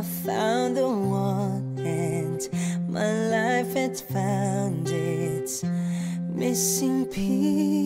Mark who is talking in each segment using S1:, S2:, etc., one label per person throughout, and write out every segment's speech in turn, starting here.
S1: I found the one and my life had found its missing piece.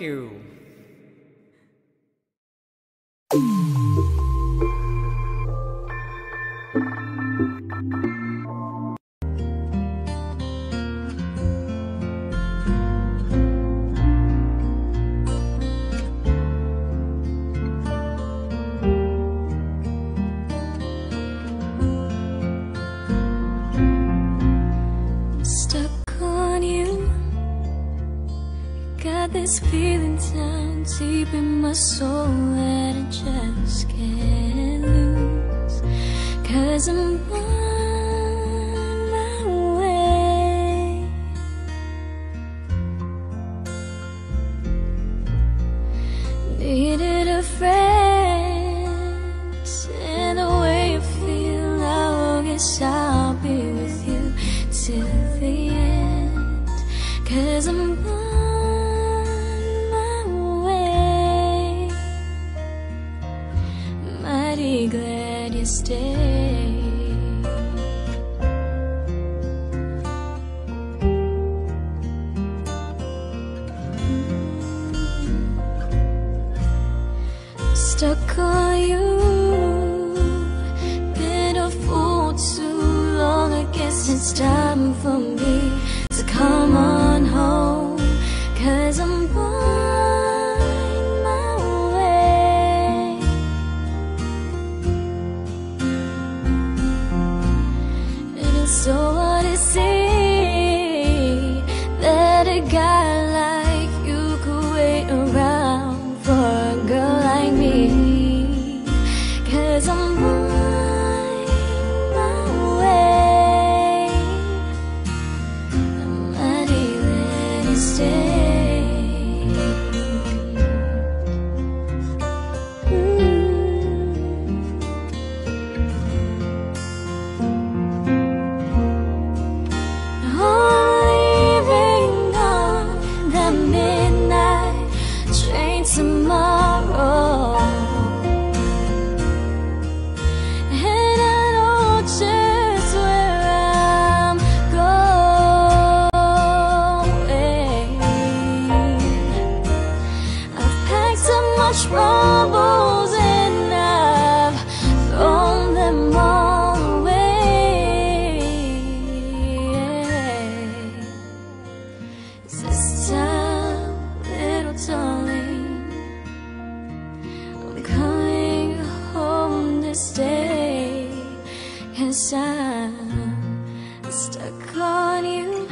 S1: Thank you.
S2: crush rumbles and I've thrown them all away. Yeah. This time, little darling, I'm coming home to day, cause I'm stuck on you.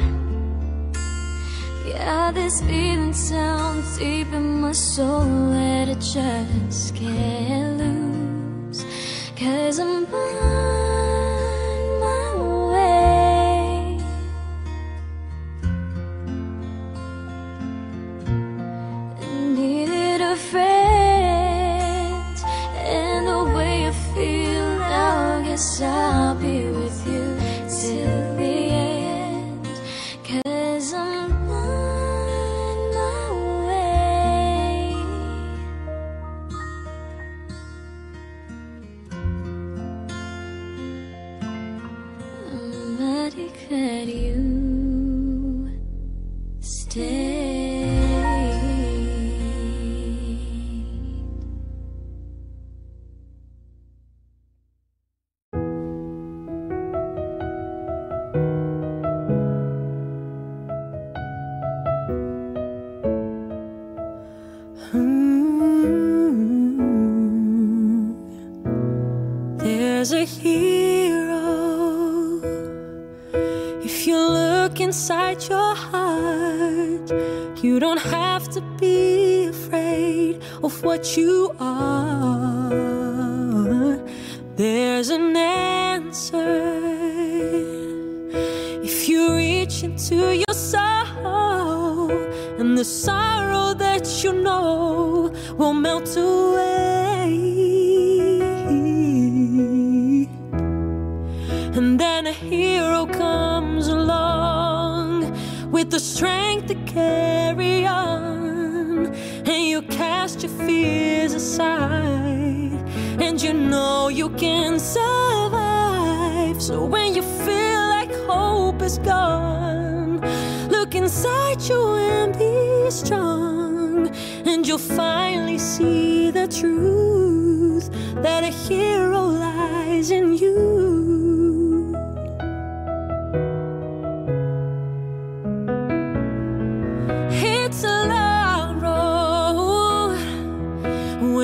S2: Yeah, this feeling sounds deep in my soul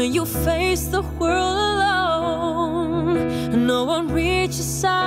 S3: when you
S2: face the world alone. No one reaches out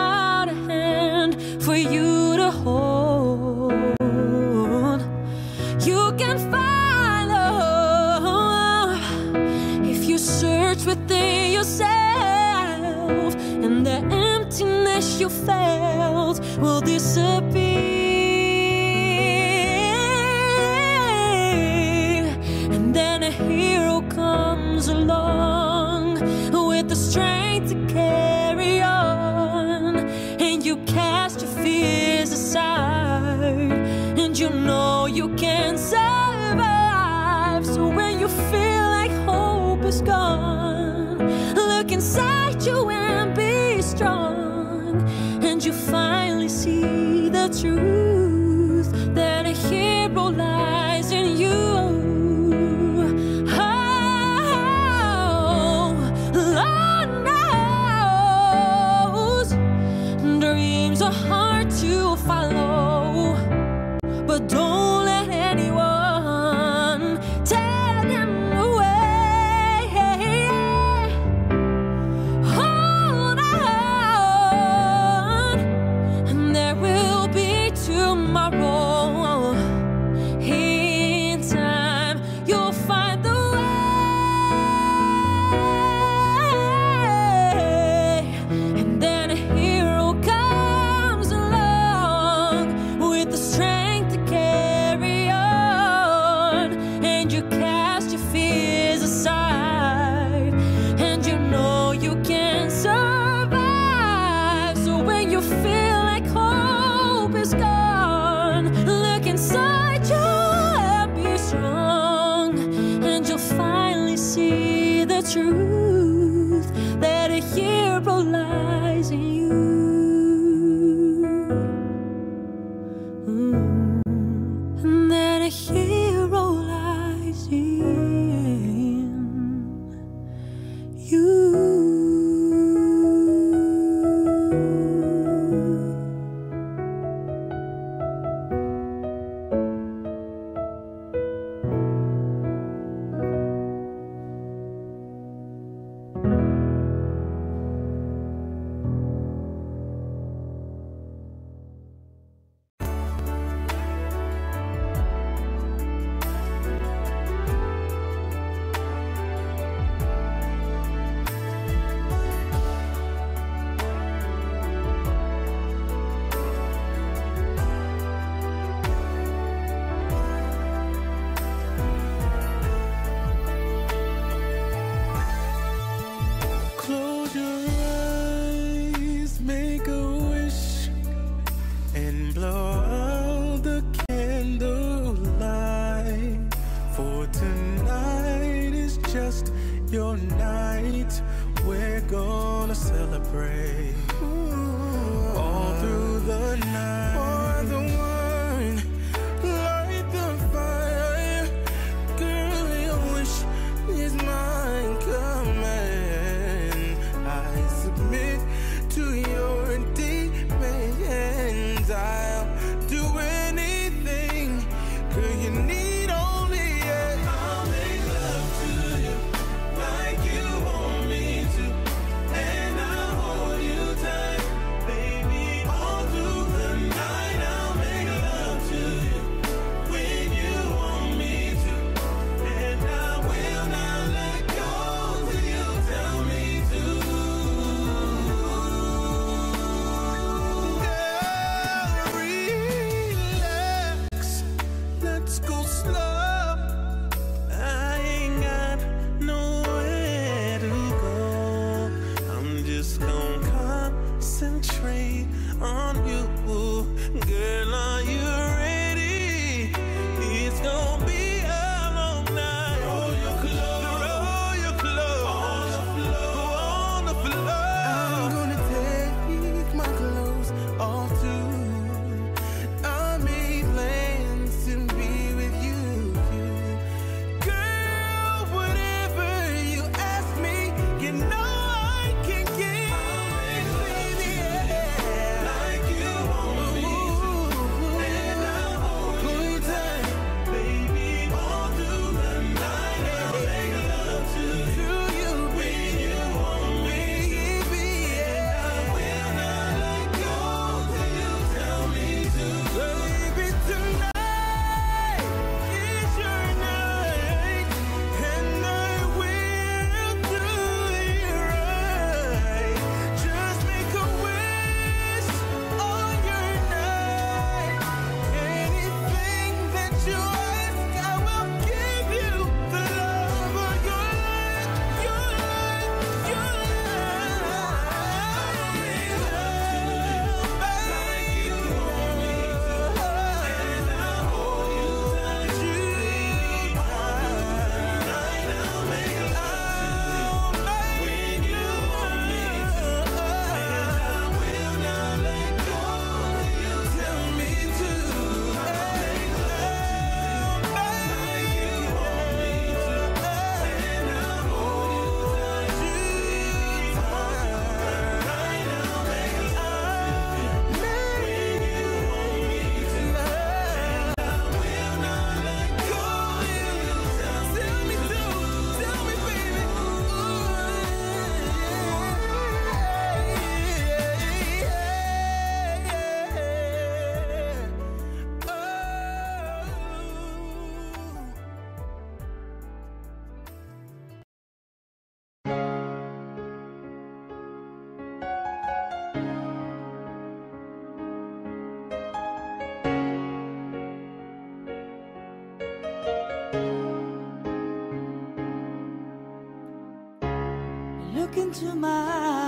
S2: into my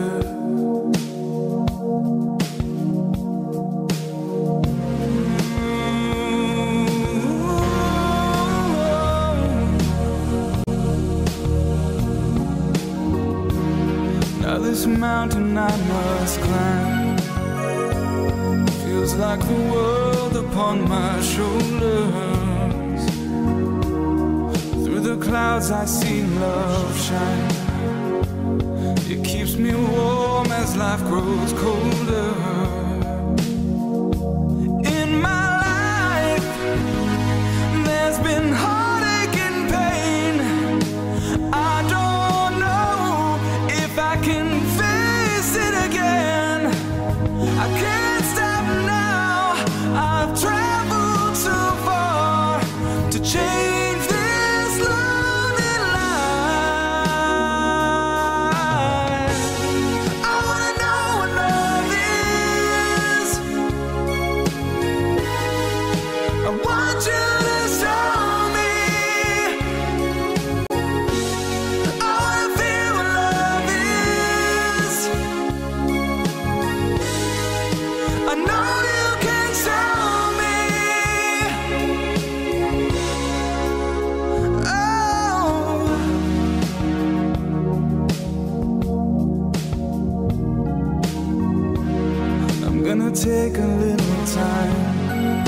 S4: take a little time,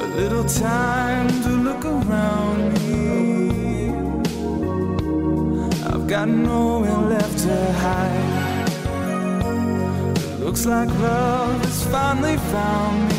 S4: a little time to look around me. I've got nowhere left to hide. It looks like love has finally found me.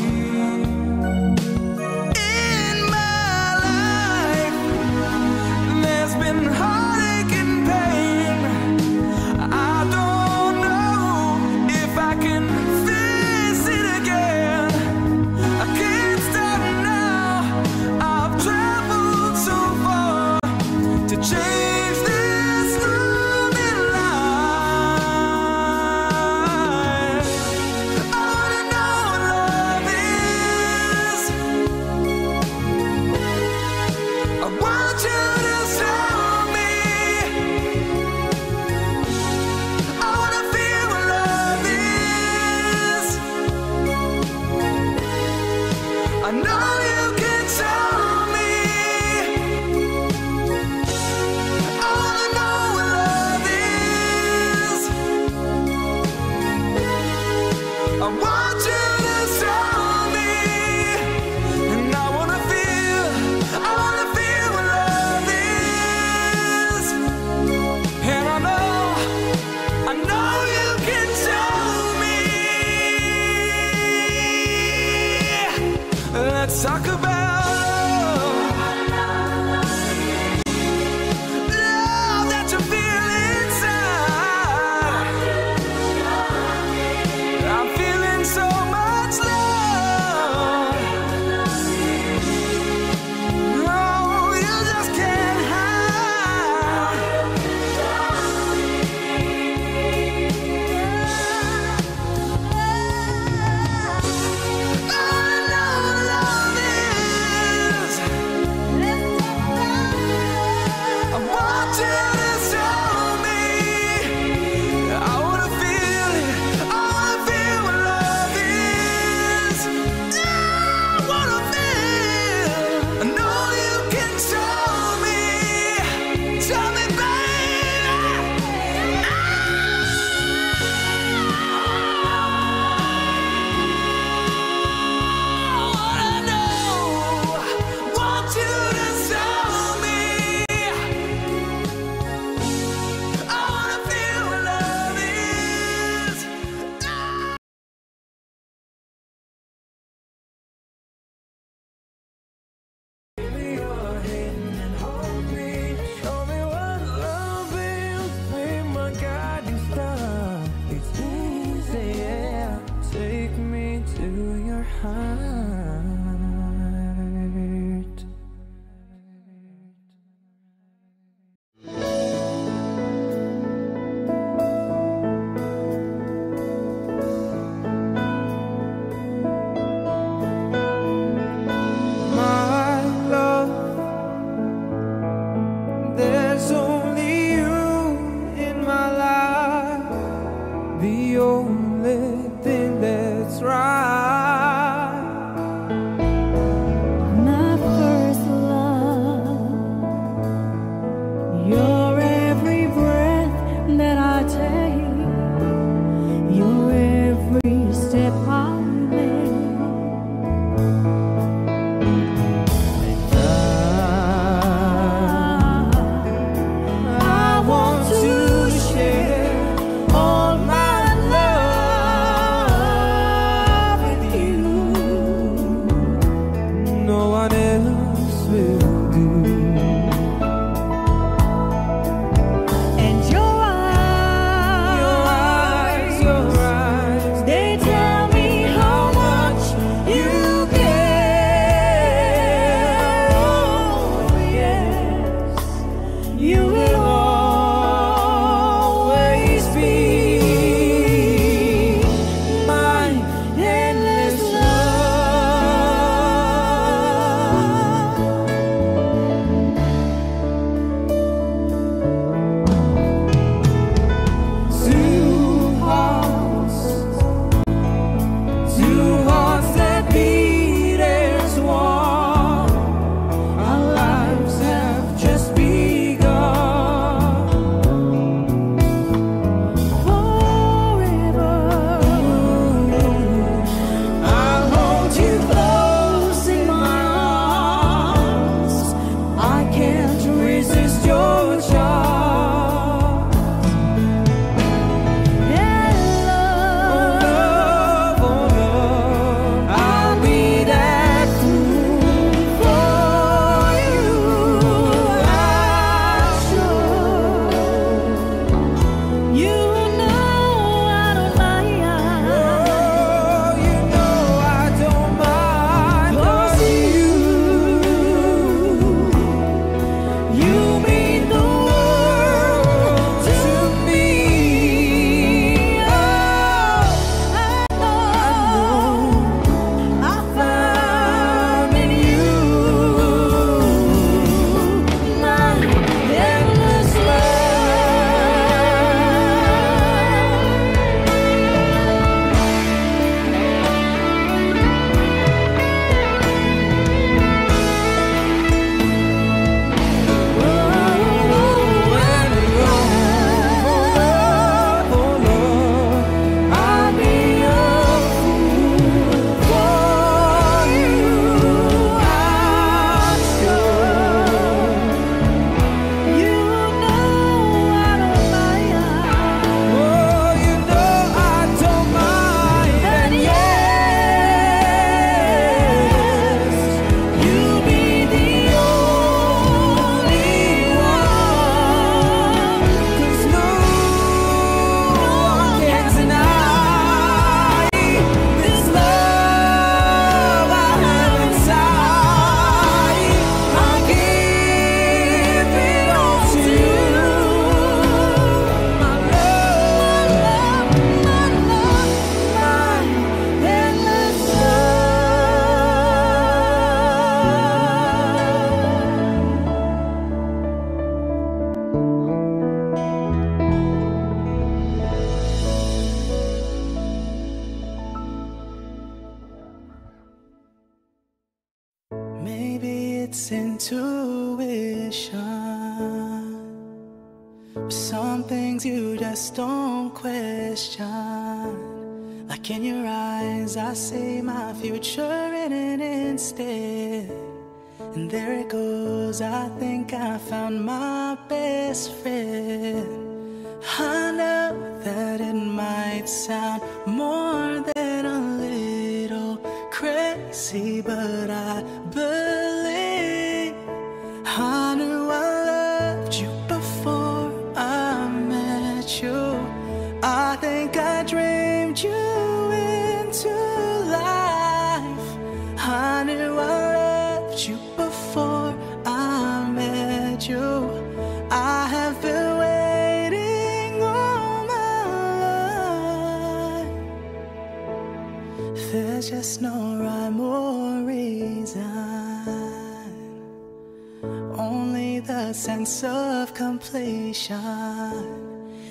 S5: sense of completion.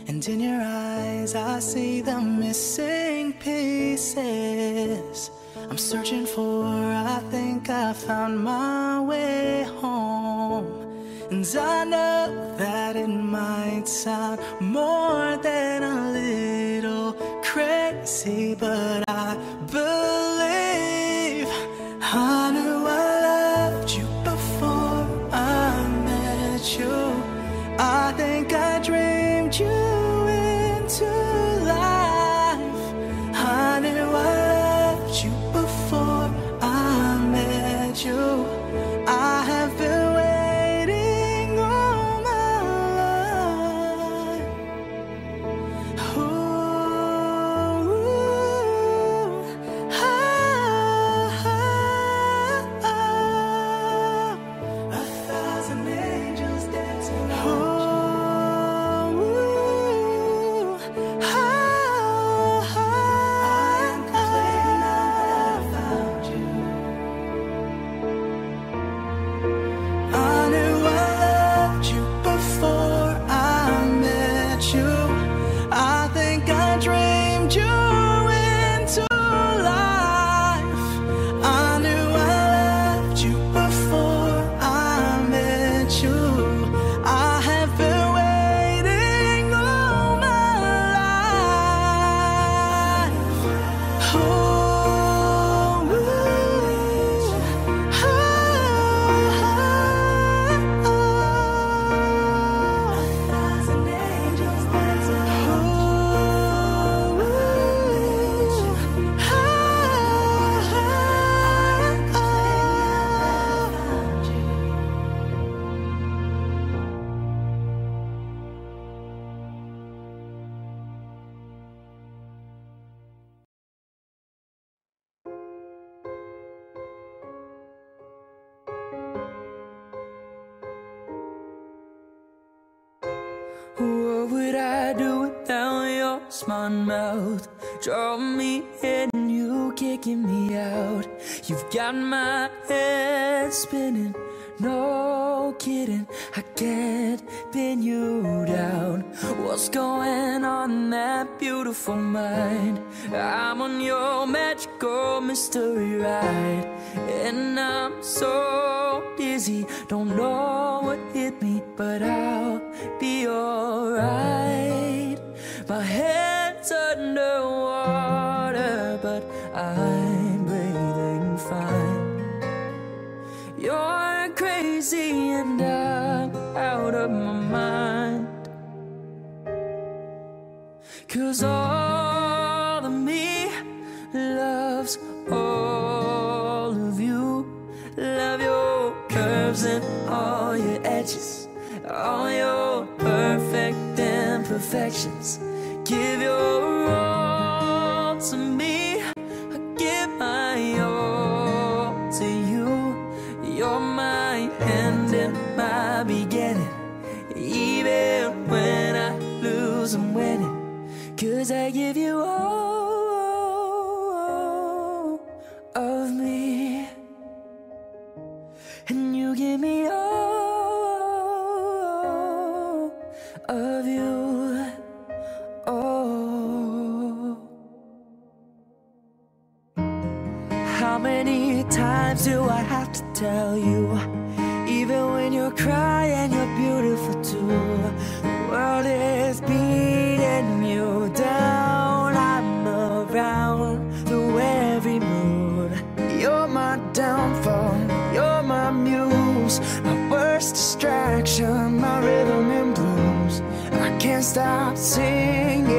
S5: And in your eyes I see the missing pieces I'm searching for, I think I found my way home And I know that it might sound more than a little crazy But I believe
S1: got me in, you kicking me out. You've got my head spinning, no kidding. I can't pin you down. What's going on that beautiful mind? I'm on your magical mystery ride, and I'm so dizzy, don't know what hit me, but I'll be alright. My head loves all of me, loves all of you. Love your curves and all your edges, all your perfect imperfections. tell you Even when you're crying, you're beautiful too. The world is beating you down. I'm around through every mood. You're my downfall, you're my muse My worst distraction, my rhythm and blues. I can't stop singing.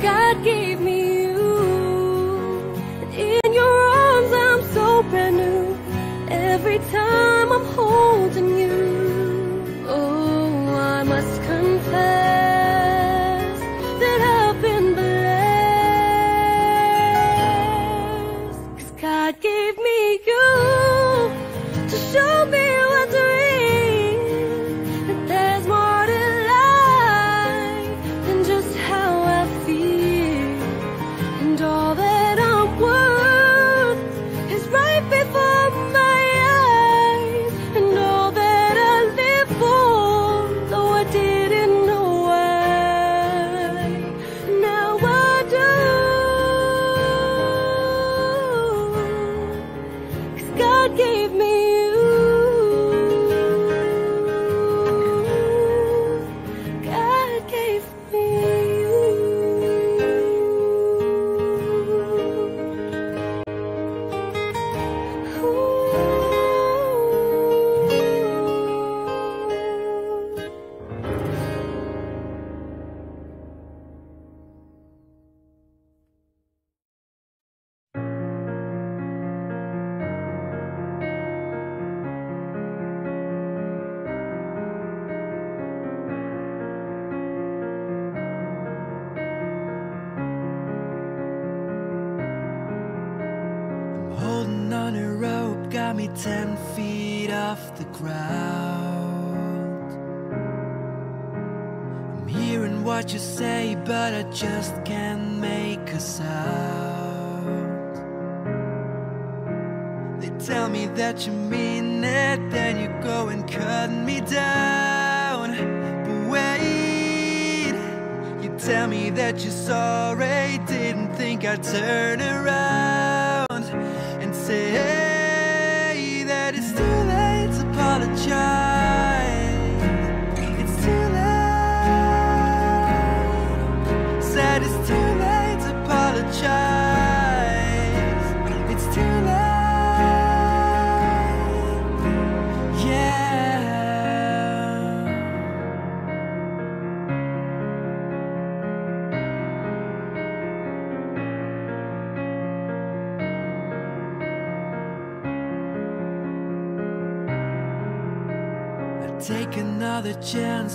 S6: God gave me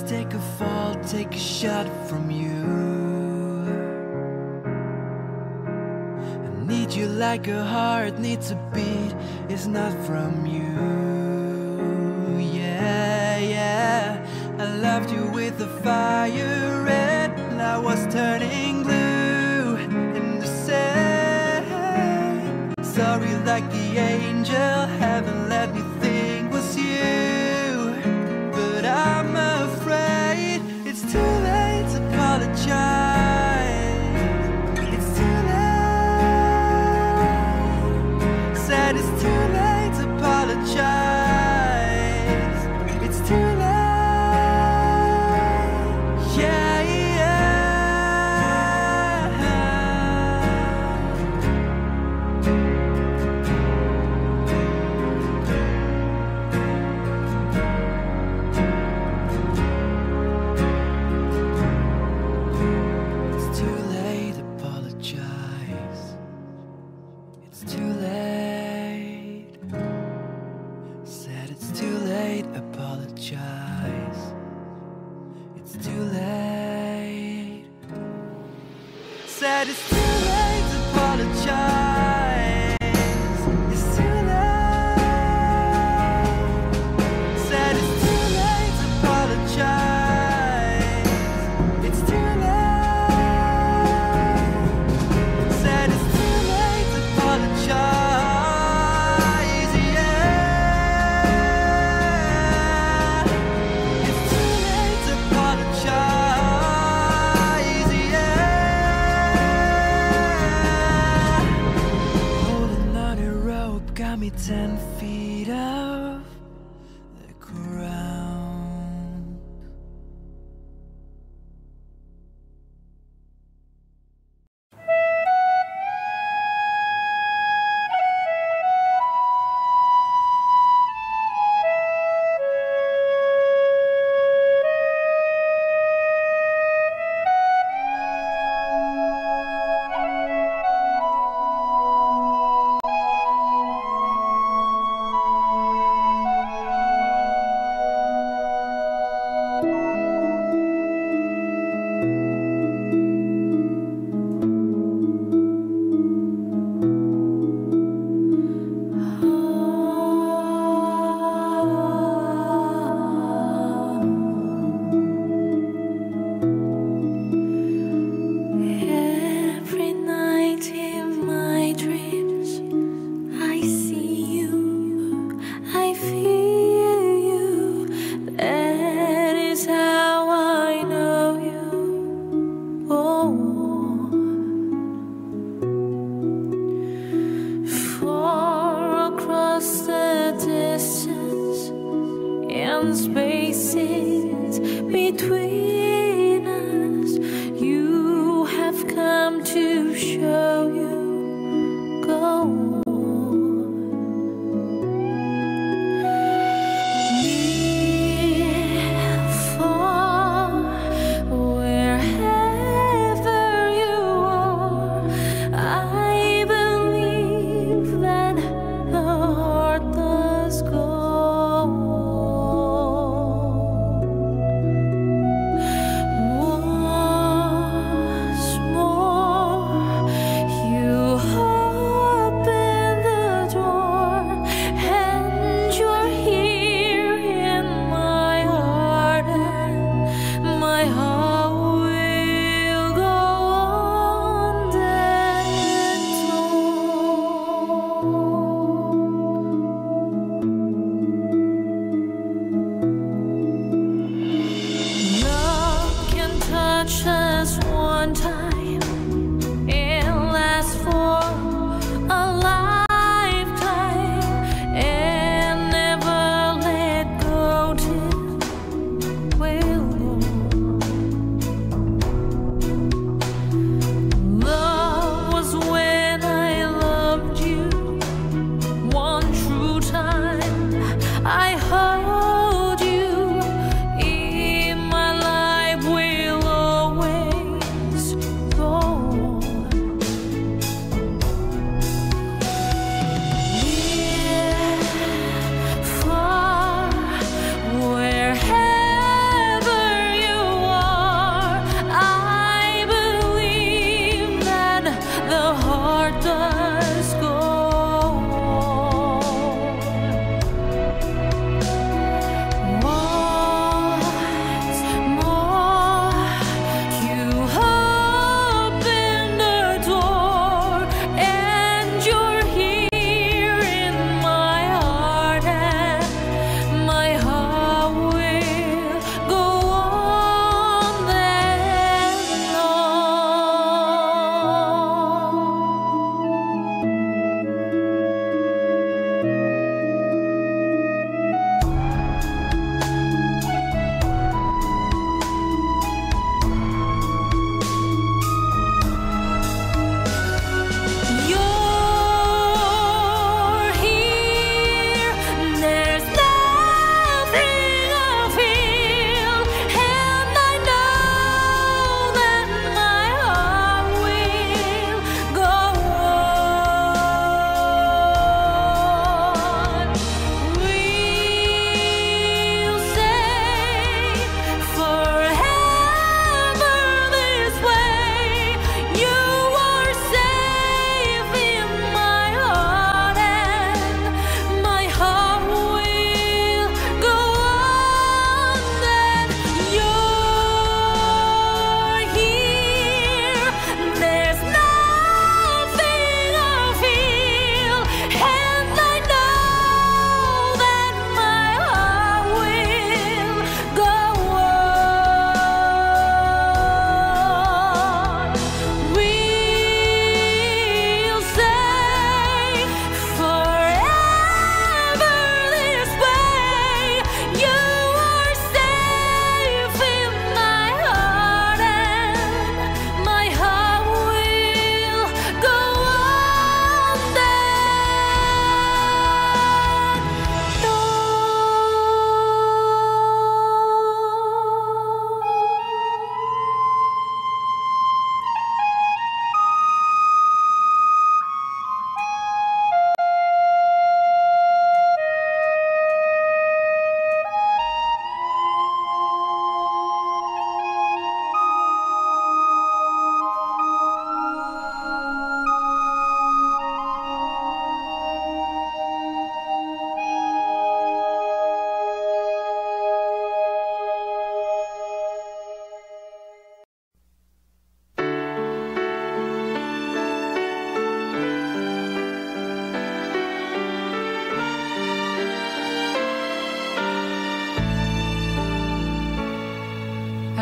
S7: take a fall, take a shot from you. I need you like a heart needs a beat, it's not from you. Yeah, yeah. I loved you with a fire red, and I was turning blue in the sand. Sorry, like the angel, heaven let me.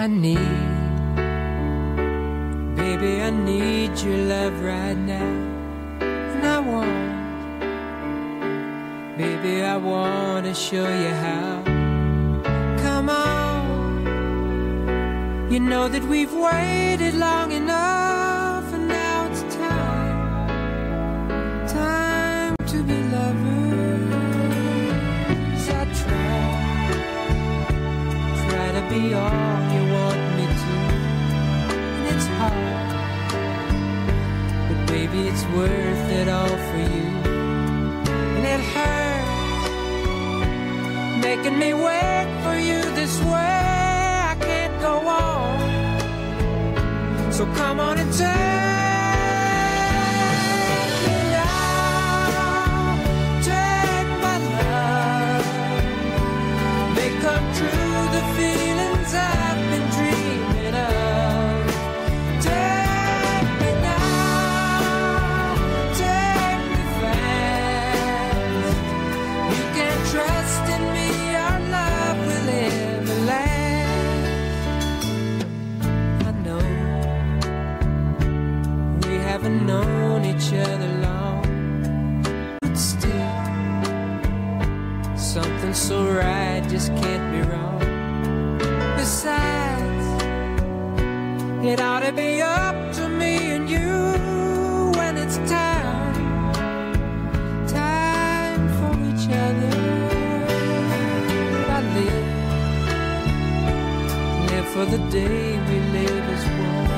S8: I need. Baby, I need your love right now. And I want, baby, I want to show you how. Come on. You know that we've waited long enough, and now it's time. Time to be lovers. I try, try to be all Baby, it's worth it all for you. And it hurts making me wait for you this way. I can't go on. So come on and. Make come true the feelings I've it ought to be up to me and you when it's time, time for each other. I live, live for the day we live as one.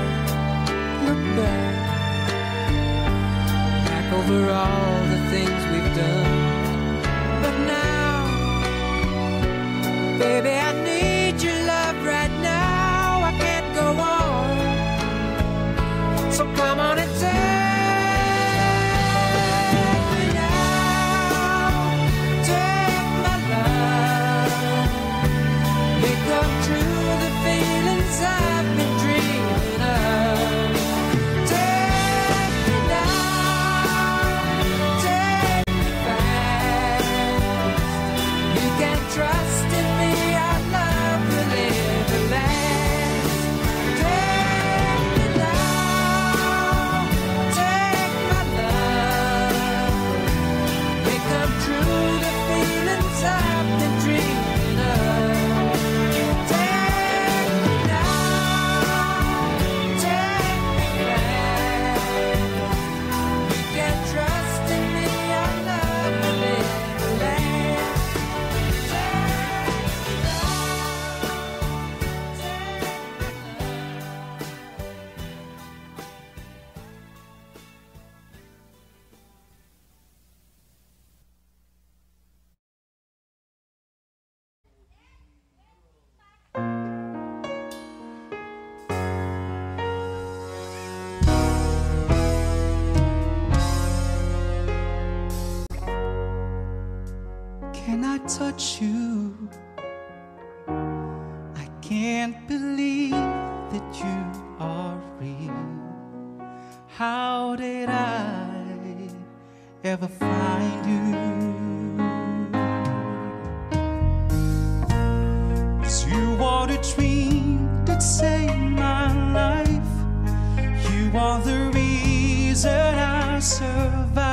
S8: Look back, back over all the things we've done. But now, baby, I
S9: touch you? I can't believe that you are real. How did I ever find you? Was you are the dream that saved my life. You are the reason I survive.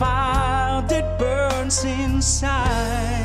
S9: Fire that burns inside.